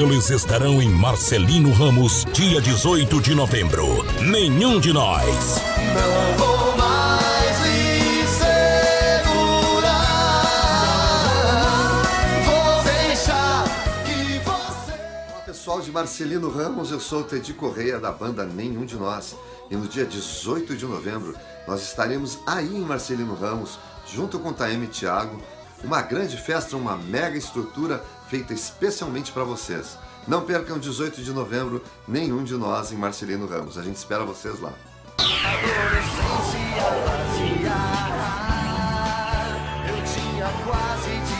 Eles estarão em Marcelino Ramos, dia 18 de novembro. Nenhum de nós. Não vou mais lhe segurar. Vou deixar que você. Olá pessoal de Marcelino Ramos, eu sou o Teddy Correia da banda Nenhum de Nós e no dia 18 de novembro nós estaremos aí em Marcelino Ramos junto com Taeme e Thiago, uma grande festa, uma mega estrutura feita especialmente para vocês. Não percam 18 de novembro, nenhum de nós em Marcelino Ramos. A gente espera vocês lá. Eu tinha quase